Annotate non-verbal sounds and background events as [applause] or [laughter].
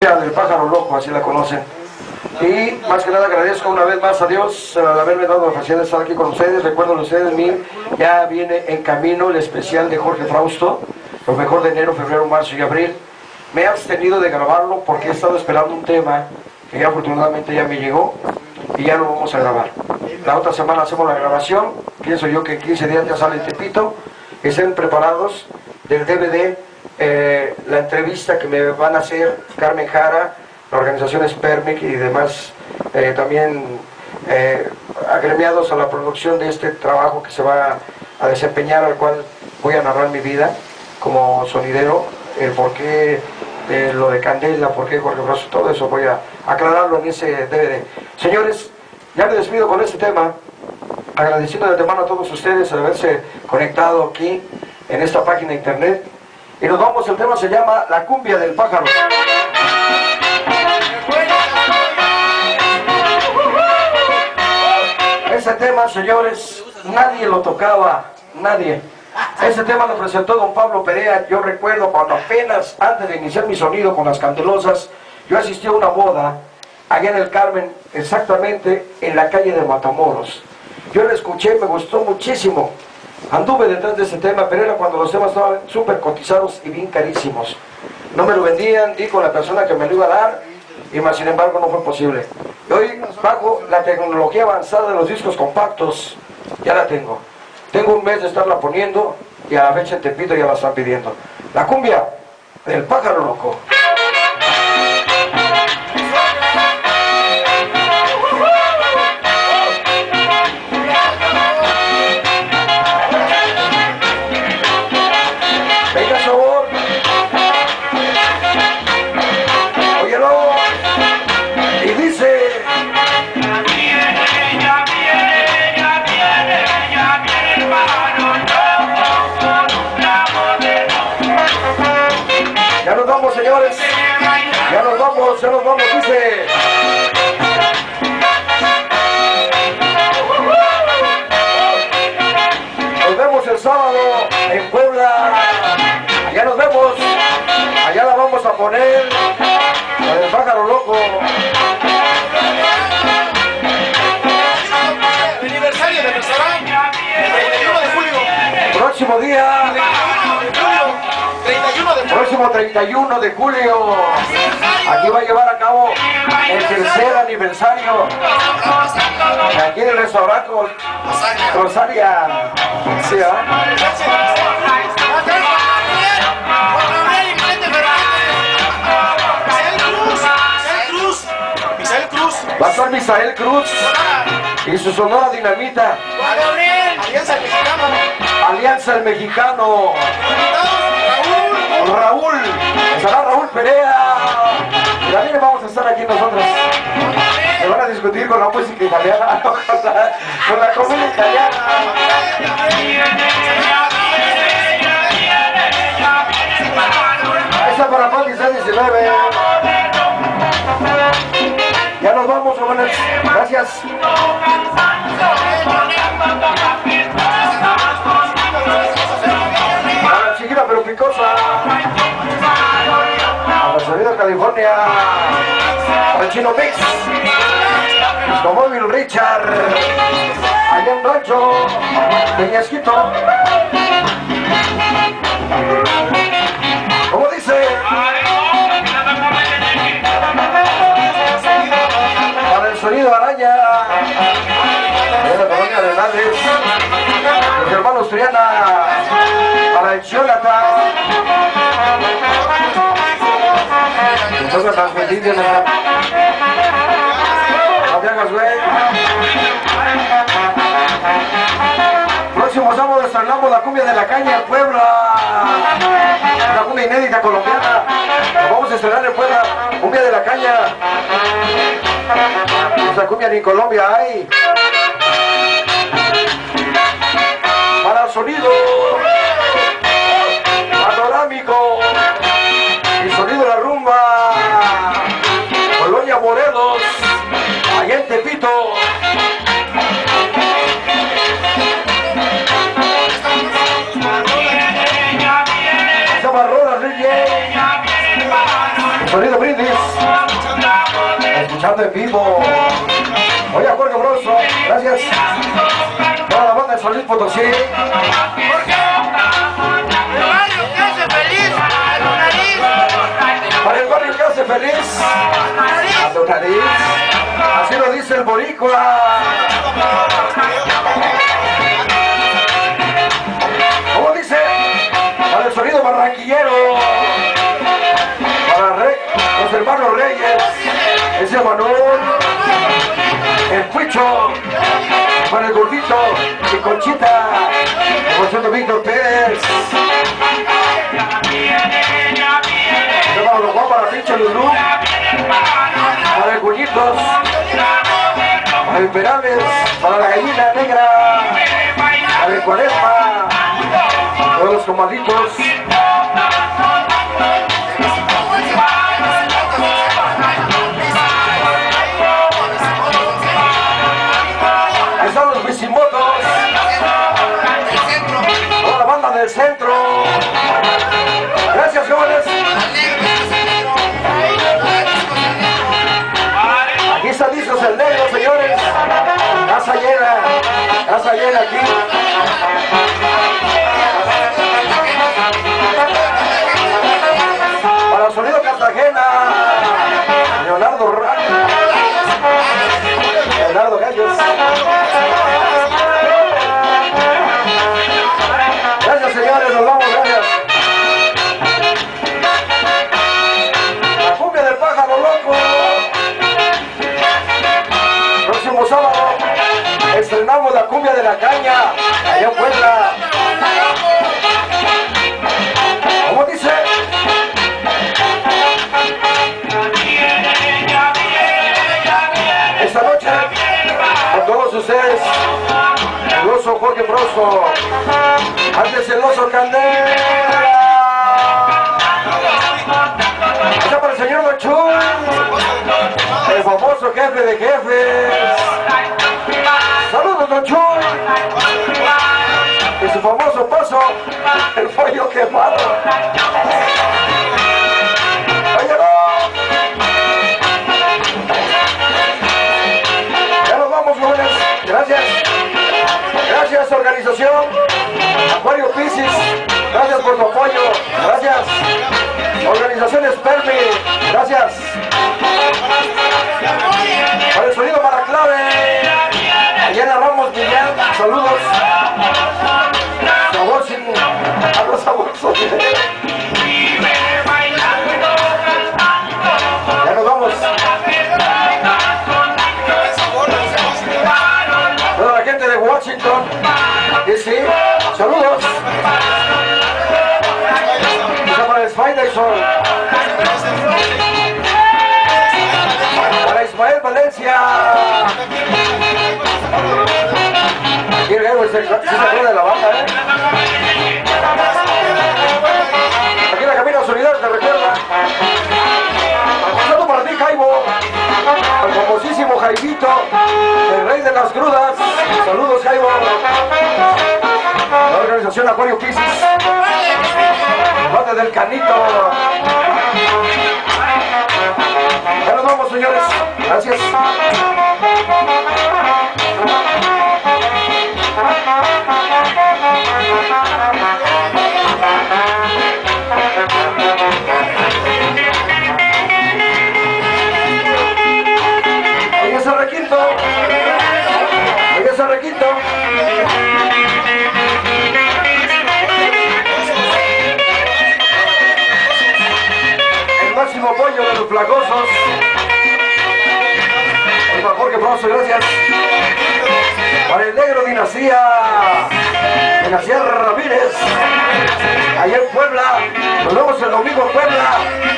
del pájaro loco, así la conocen. Y más que nada agradezco una vez más a Dios al haberme dado la facilidad de estar aquí con ustedes. Recuerden ustedes, mí ya viene en camino el especial de Jorge Frausto, lo mejor de enero, febrero, marzo y abril. Me he abstenido de grabarlo porque he estado esperando un tema que ya afortunadamente ya me llegó y ya lo vamos a grabar. La otra semana hacemos la grabación, pienso yo que en 15 días ya sale el Tepito, estén preparados del DVD eh, la entrevista que me van a hacer Carmen Jara, la organización Spermic y demás eh, también eh, agremiados a la producción de este trabajo que se va a desempeñar, al cual voy a narrar mi vida como sonidero, el porqué de lo de Candela, por qué Jorge Bros, todo eso voy a aclararlo en ese DVD. Señores, ya me despido con este tema, agradeciendo de antemano a todos ustedes al haberse conectado aquí en esta página de internet y nos vamos, el tema se llama La cumbia del pájaro. Ese tema, señores, nadie lo tocaba, nadie. Ese tema lo presentó don Pablo Perea, yo recuerdo cuando apenas antes de iniciar mi sonido con las candelosas, yo asistí a una boda allá en el Carmen, exactamente en la calle de Matamoros. Yo lo escuché, me gustó muchísimo. Anduve detrás de ese tema, pero era cuando los temas estaban súper cotizados y bien carísimos. No me lo vendían, di con la persona que me lo iba a dar, y más sin embargo no fue posible. Y hoy, bajo la tecnología avanzada de los discos compactos, ya la tengo. Tengo un mes de estarla poniendo y a la fecha te pido ya la están pidiendo. La cumbia del pájaro loco. Poner con el pájaro loco. El aniversario del restaurante, el 31 de julio. Próximo día. 31 de julio. Próximo 31 de julio. Aquí va a llevar a cabo el tercer aniversario. Aquí en el restaurante Rosaria. Sí, Va a estar Misael Cruz y su sonora dinamita. Alianza el Mexicano. Alianza el Mexicano. Raúl. Estará Raúl Perea. Y también vamos a estar aquí nosotros. Se van a discutir con la música italiana, [laughs] con la, comedia italiana. Gracias. A la chiquita pero picosa. A la salida California. Al chino Mix. Móvil Richard. Allá en Rancho. Peñasquito. De la no hagas güey. Próximo sábado estrenamos la cumbia de la caña en Puebla. Una cumbia inédita colombiana. La vamos a estrenar en Puebla. Cumbia de la caña. Esa cumbia ni en Colombia hay. Escuchando en vivo. Oye, Jorge Broso, gracias. Toda la banda de San Luis Potosí. Para el barrio que hace feliz. A tu nariz. Así lo dice el boricua. Manuel. El Puicho. Para el gordito. Y Conchita. José Víctor Pérez. Los guapos, para Pincho Lulú. Para el Cuñitos. Para el Perales. Para la gallina negra. Para el Cuaresma. Todos los comaditos. Allá Puebla. ¿Cómo dice? Esta noche, a todos ustedes, el oso Jorge Broso, antes el oso Candela. Está para el señor Machún, el famoso jefe de jefes. Saludos, su el pollo quemado. Valencia. Aquí el se sacó de la banda, ¿eh? Cabina solidaria te recuerda. Saludos para ti, Jaibo. Al famosísimo Jaivito, el rey de las crudas. Saludos, Jaibo. La organización Acuario Piscis. Banda del Canito. Señores. Gracias. Oye, ese requinto. Oye, ese requinto. El máximo apoyo de los flacosos. Dinastía Ramírez. Allá en Puebla. Nos vemos el domingo en Puebla.